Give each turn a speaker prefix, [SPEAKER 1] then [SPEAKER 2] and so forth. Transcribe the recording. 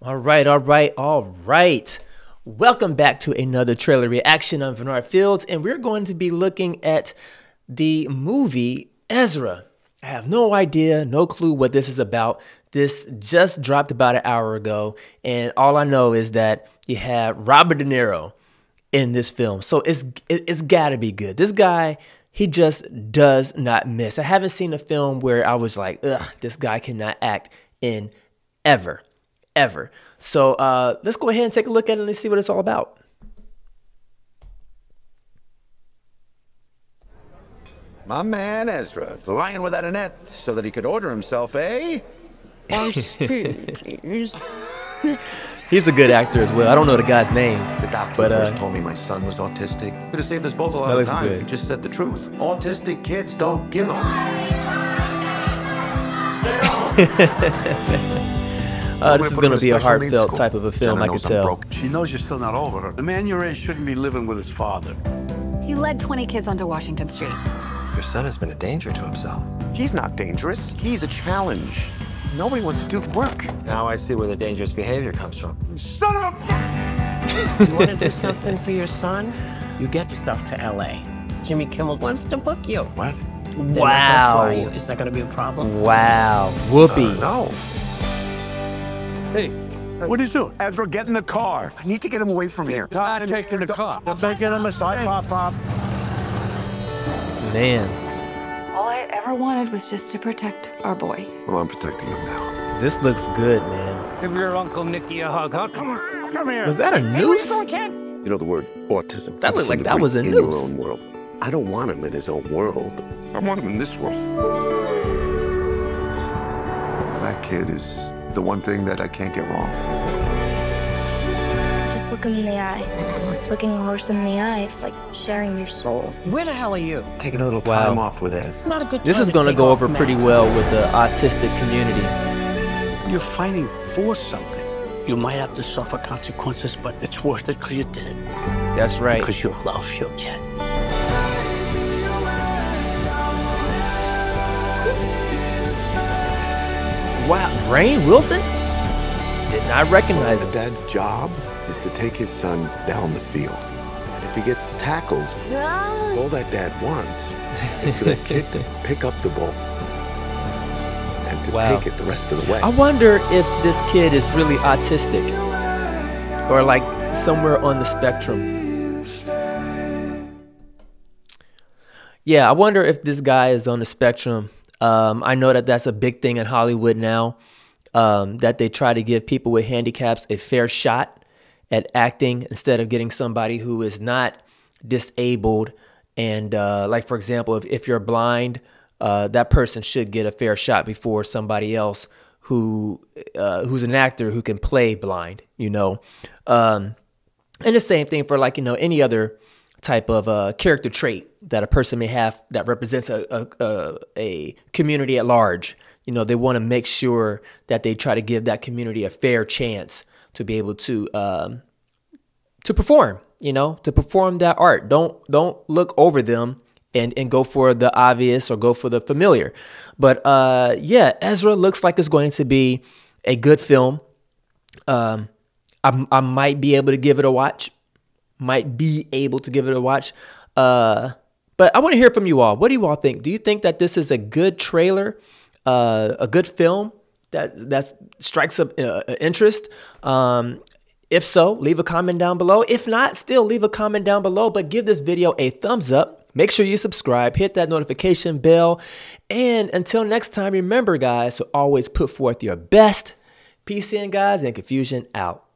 [SPEAKER 1] All right, all right, all right. Welcome back to another trailer reaction. I'm Vernard Fields, and we're going to be looking at the movie Ezra. I have no idea, no clue what this is about. This just dropped about an hour ago, and all I know is that you have Robert De Niro in this film. So it's it's got to be good. This guy, he just does not miss. I haven't seen a film where I was like, ugh, this guy cannot act in ever ever. So uh, let's go ahead and take a look at it and see what it's all about.
[SPEAKER 2] My man Ezra, flying without a net so that he could order himself a.
[SPEAKER 1] please. He's a good actor as well. I don't know the guy's name.
[SPEAKER 2] The doctor but, first uh, told me my son was autistic. Could have saved us both a lot of time good. if he just said the truth. Autistic kids don't give up.
[SPEAKER 1] Uh, this is going to be a heartfelt type of a film, I could tell. Broke.
[SPEAKER 3] She knows you're still not over her. The man your age shouldn't be living with his father.
[SPEAKER 4] He led 20 kids onto Washington Street.
[SPEAKER 5] Your son has been a danger to himself.
[SPEAKER 2] He's not dangerous. He's a challenge. Nobody wants to do the work.
[SPEAKER 5] Now I see where the dangerous behavior comes from.
[SPEAKER 2] Son of
[SPEAKER 6] a... you want to do something for your son? You get yourself to L.A. Jimmy Kimmel wants to book you.
[SPEAKER 5] What?
[SPEAKER 1] wow.
[SPEAKER 6] Is that going to be a problem?
[SPEAKER 1] Wow. Whoopi.
[SPEAKER 2] Uh, no.
[SPEAKER 3] Hey, what are you doing?
[SPEAKER 2] Ezra, get in the car. I need to get him away from here.
[SPEAKER 3] I'm taking the car. I'm making him a side pop pop.
[SPEAKER 1] Man.
[SPEAKER 4] All I ever wanted was just to protect our boy.
[SPEAKER 2] Well, I'm protecting him now.
[SPEAKER 1] This looks good, man.
[SPEAKER 3] Give your Uncle Nicky a hug, huh? Come on, come here.
[SPEAKER 1] Was that a noose?
[SPEAKER 2] You know the word autism.
[SPEAKER 1] That looked like that was a
[SPEAKER 2] in
[SPEAKER 1] noose.
[SPEAKER 2] your own world. I don't want him in his own world. I want him in this world. That kid is the one thing that I can't get wrong.
[SPEAKER 7] Just look him in the eye. Looking a horse in the eye, it's like sharing your soul.
[SPEAKER 6] Where the hell are you?
[SPEAKER 5] Taking a little time wow. off with this.
[SPEAKER 6] Not a good
[SPEAKER 1] This is going to go over pretty well with the autistic community.
[SPEAKER 6] You're fighting for something. You might have to suffer consequences, but it's worth it because you did it.
[SPEAKER 1] That's right.
[SPEAKER 6] Because you love your kid.
[SPEAKER 1] Wow, Rainn Wilson? Did not recognize him.
[SPEAKER 2] Dad's job is to take his son down the field. And if he gets tackled, all that dad wants is for that kid to pick up the ball and to wow. take it the rest of the way.
[SPEAKER 1] I wonder if this kid is really autistic or like somewhere on the spectrum. Yeah, I wonder if this guy is on the spectrum um, I know that that's a big thing in Hollywood now, um, that they try to give people with handicaps a fair shot at acting instead of getting somebody who is not disabled. And uh, like, for example, if, if you're blind, uh, that person should get a fair shot before somebody else who uh, who's an actor who can play blind, you know. Um, and the same thing for like, you know, any other type of uh, character trait that a person may have that represents a, a, a community at large. You know, they want to make sure that they try to give that community a fair chance to be able to um, to perform. You know, to perform that art. Don't don't look over them and and go for the obvious or go for the familiar. But uh, yeah, Ezra looks like it's going to be a good film. Um, I, I might be able to give it a watch might be able to give it a watch. Uh, but I want to hear from you all. What do you all think? Do you think that this is a good trailer, uh, a good film that that strikes a, interest? Um, if so, leave a comment down below. If not, still leave a comment down below. But give this video a thumbs up. Make sure you subscribe, hit that notification bell. And until next time, remember, guys, to always put forth your best. Peace in, guys, and confusion out.